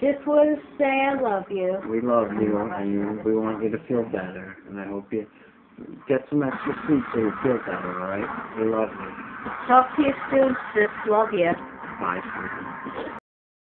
Just want to say I love you. We love you, and we want you to feel better. And I hope you get some extra sleep so you feel better, all right? We love you. Talk to you soon, sis. Love you. Bye, sweetie.